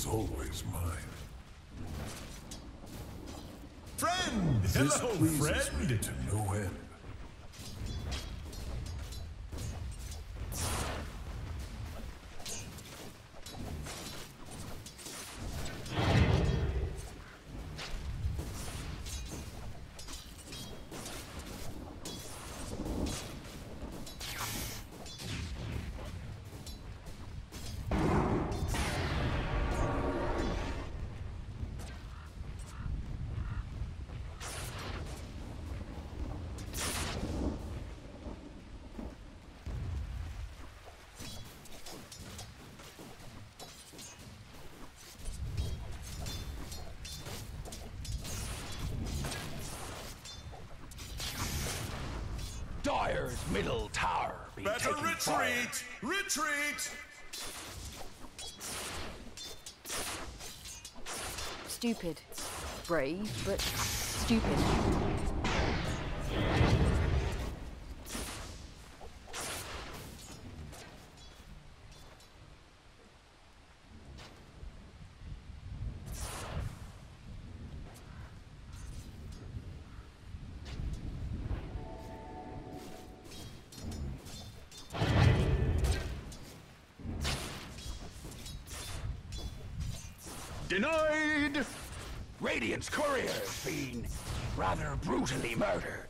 Was always mine. Friend! This Hello, friend! me to no end. Dire's middle tower be Better retreat! fire. Retreat! Stupid. Brave, but stupid. Denied! Radiance courier's been rather brutally murdered.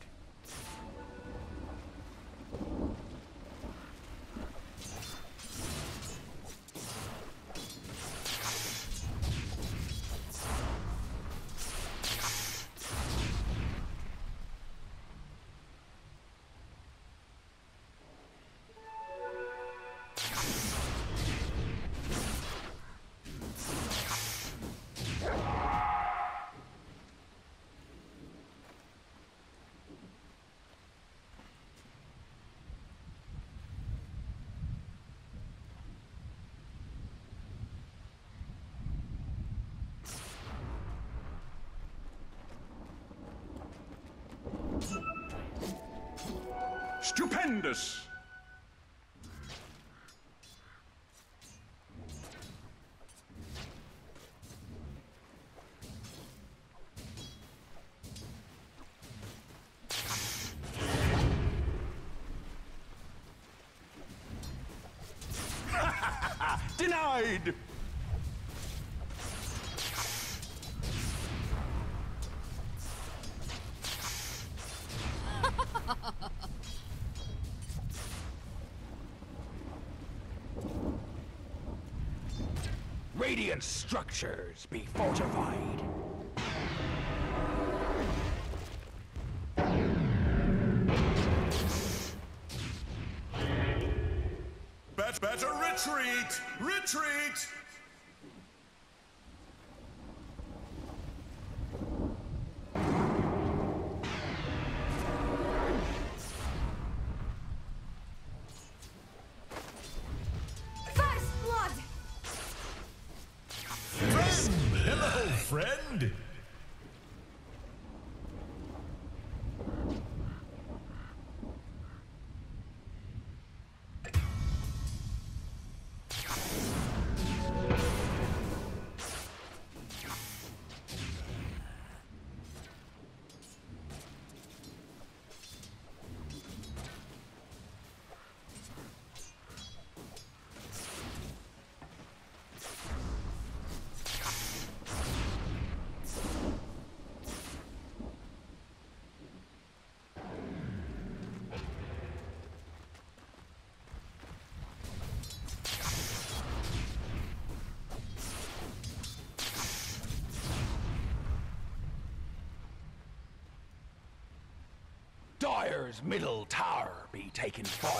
Stupendous! Radiant structures be fortified. Middle tower be taken fire.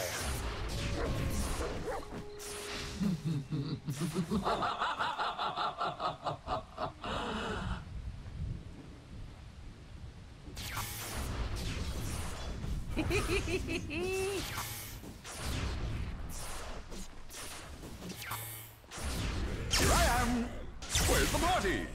Here I am! Where's the party?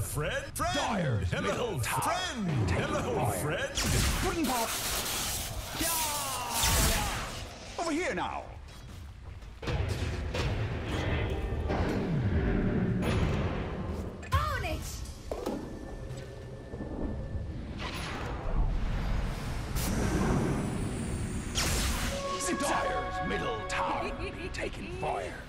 Hello, friend! Friend! Dire's Hello, middle friend! Hello, fire. friend! Wooden pop. Yeah. Over here now. Own it! Dire's middle tower taking fire.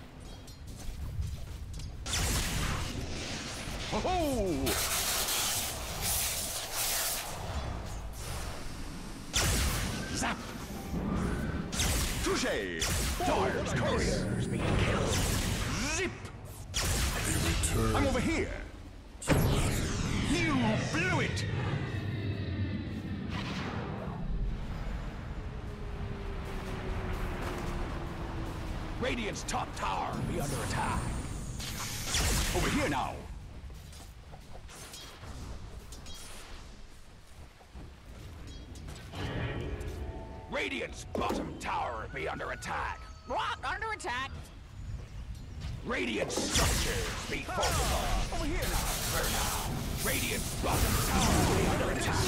Dire's couriers being killed. Zip! I'm over here! You blew it! Radiant's top tower be under attack. Over here now! Radiant's bottom tower be under attack. What? Under attack. Radiant structures be ah, fortified. Over here now. Radiant's bottom tower be under attack.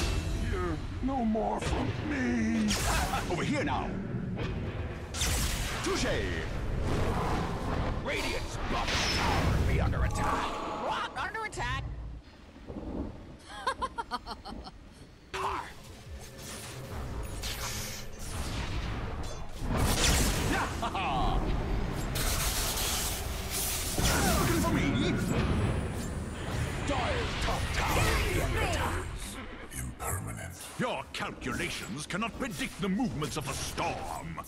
no more from me. Over here now! Touche! Radiant's bottom tower be under attack. What? Under attack. Har. Your calculations cannot predict the movements of a storm.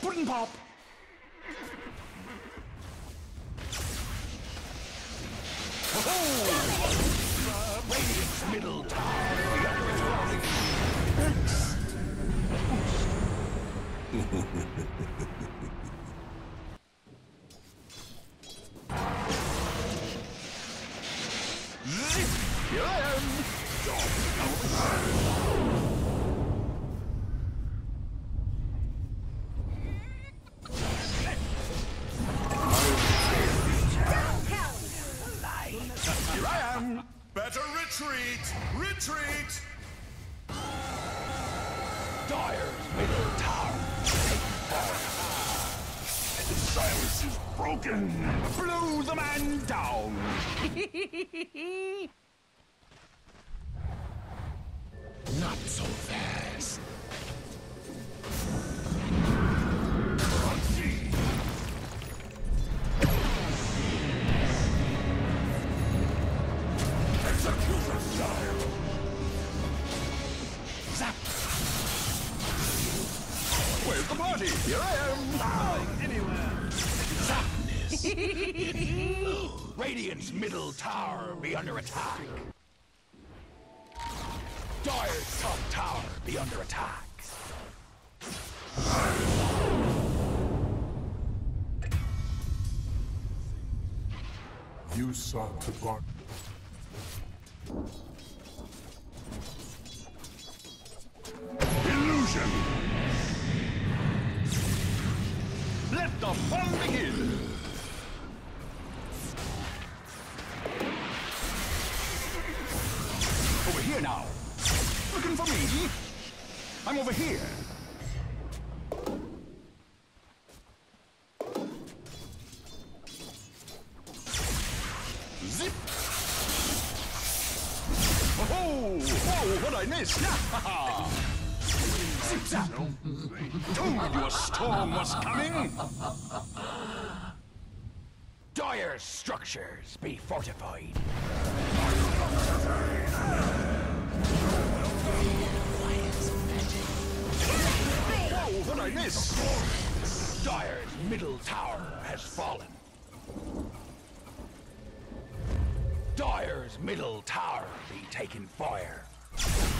Puddin' pop! Radiant's middle tower be under retreat! Retreat! Dire's middle tower And the Silence is broken! Blow the man down! not so fast. Radiant's middle tower be under attack. Dire's top tower be under attack. You sought to bar. I missed! Zip zap! Told you a storm was coming! Dire's structures be fortified. Whoa, what I missed! Dire's middle tower has fallen. Dire's middle tower be taking fire.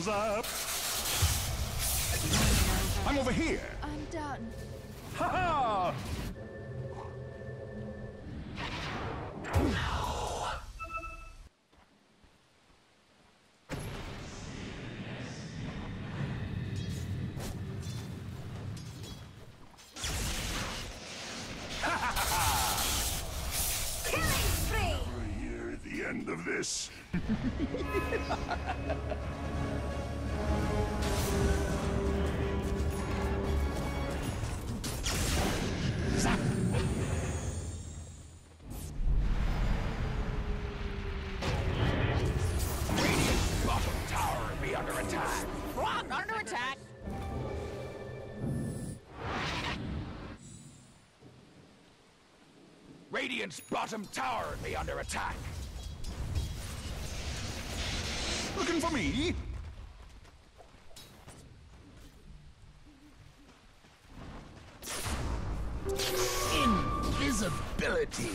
Zap. I'm over here. I'm done. Ha ha! Killing spree! I hear the end of this. Radiant's bottom tower be under attack. Looking for me? Invisibility.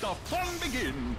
The fun begin.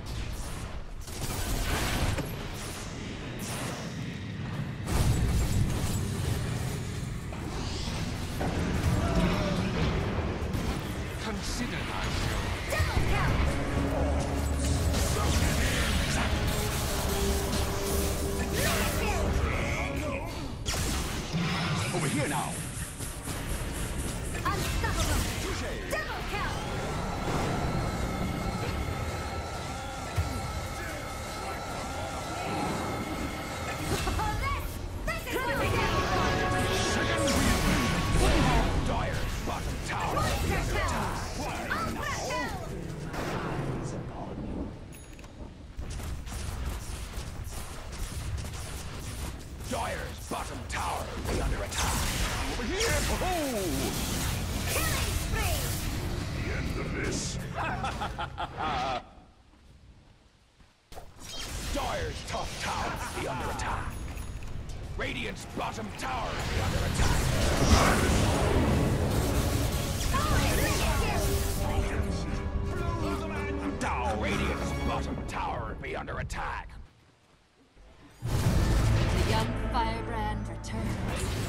Dire's top tower be under attack. Radiant's bottom tower be under attack. Be under attack. The young firebrand returns.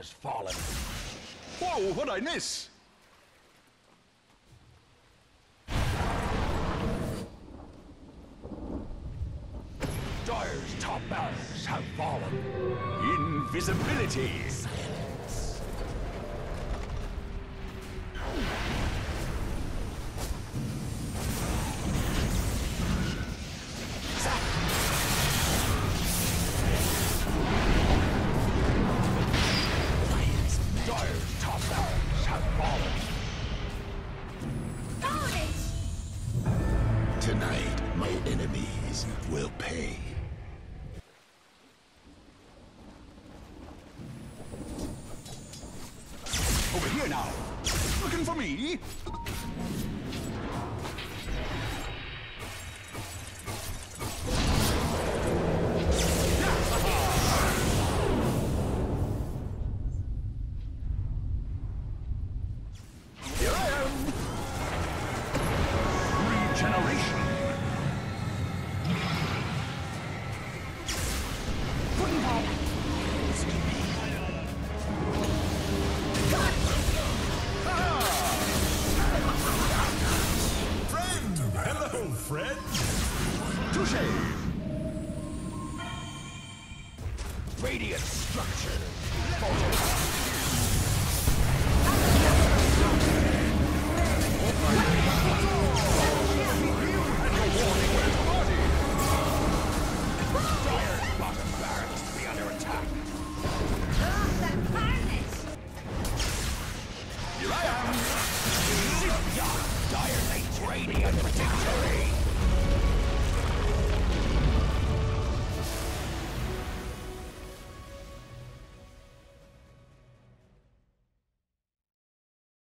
Has fallen. Whoa, what'd I miss? Dire's top barracks have fallen. Invisibility. Pay. Over here now. Looking for me?